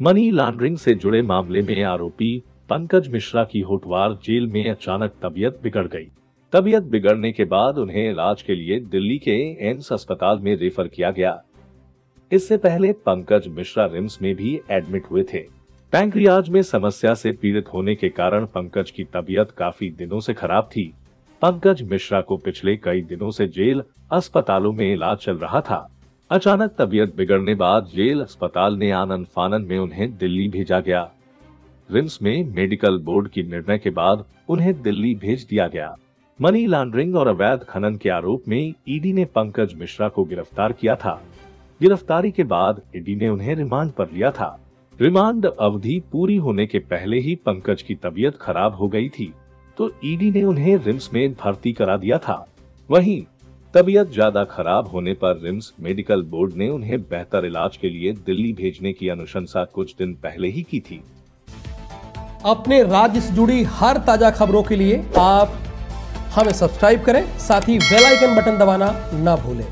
Money laundering से जुड़े मामले में आरोपी पंकज मिश्रा की होटवार जेल में अचानक तबीयत बिगड़ गई। तबीयत बिगड़ने के बाद उन्हें इलाज के लिए दिल्ली के एम्स अस्पताल में रेफर किया गया। इससे पहले पंकज मिश्रा रिम्स में भी एडमिट हुए थे। पैंक्रियाज में समस्या से पीड़ित होने के कारण पंकज की तबीयत काफ़ी दिनों से खराब थी। पंकज मिश्रा को पिछले कई दिनों से जेल अस्पतालों में इलाज चल रहा था। अचानक तबीयत बिगड़ने बाद जेल अस्पताल ने आनंद फानन में उन्हें दिल्ली भेजा गया। रिम्स में मेडिकल बोर्ड की निर्णय के बाद उन्हें दिल्ली भेज दिया गया। मनी लॉन्ड्रिंग और अवैध खनन के आरोप में ईडी ने पंकज मिश्रा को गिरफ़्तार किया था। गिरफ्तारी के बाद ईडी ने उन्हें रिमांड पर लिया था। रिमांड अवधि पूरी होने के पहले ही पंकज की तबीयत खराब हो गई थी तो ईडी ने उन्हें रिम्स में भर्ती करा दिया था। वहीं तबीयत ज़्यादा खराब होने पर रिम्स मेडिकल बोर्ड ने उन्हें बेहतर इलाज के लिए दिल्ली भेजने की अनुशंसा कुछ दिन पहले ही की थी। अपने राज्य से जुड़ी हर ताज़ा खबरों के लिए आप हमें सब्सक्राइब करें, साथ ही बेल आइकन बटन दबाना ना भूलें।